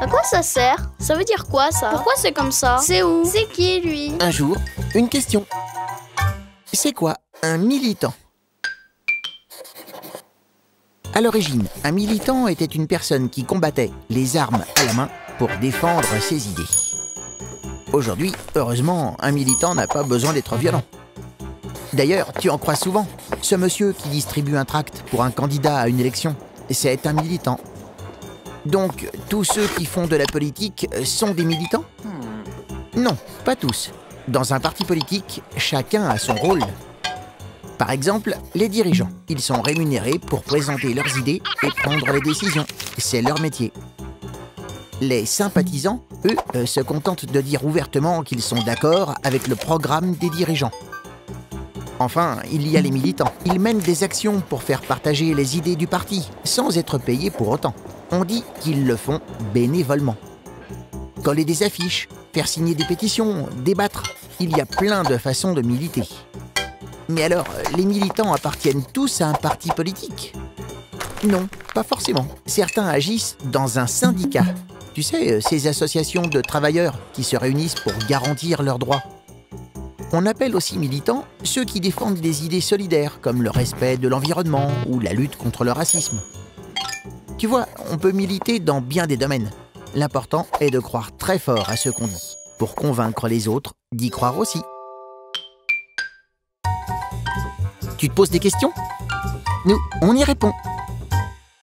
À quoi ça sert? Ça veut dire quoi ça? Pourquoi c'est comme ça? C'est où? C'est qui lui? Un jour, une question. C'est quoi un militant? À l'origine, un militant était une personne qui combattait les armes à la main pour défendre ses idées. Aujourd'hui, heureusement, un militant n'a pas besoin d'être violent. D'ailleurs, tu en crois souvent. Ce monsieur qui distribue un tract pour un candidat à une élection, c'est un militant. Donc, tous ceux qui font de la politique sont des militants Non, pas tous. Dans un parti politique, chacun a son rôle. Par exemple, les dirigeants. Ils sont rémunérés pour présenter leurs idées et prendre les décisions. C'est leur métier. Les sympathisants, eux, euh, se contentent de dire ouvertement qu'ils sont d'accord avec le programme des dirigeants. Enfin, il y a les militants. Ils mènent des actions pour faire partager les idées du parti, sans être payés pour autant. On dit qu'ils le font bénévolement. Coller des affiches, faire signer des pétitions, débattre, il y a plein de façons de militer. Mais alors, les militants appartiennent tous à un parti politique? Non, pas forcément. Certains agissent dans un syndicat. Tu sais, euh, ces associations de travailleurs qui se réunissent pour garantir leurs droits. On appelle aussi militants ceux qui défendent des idées solidaires comme le respect de l'environnement ou la lutte contre le racisme. Tu vois, on peut militer dans bien des domaines. L'important est de croire très fort à ce qu'on dit, pour convaincre les autres d'y croire aussi. Tu te poses des questions? Nous, on y répond.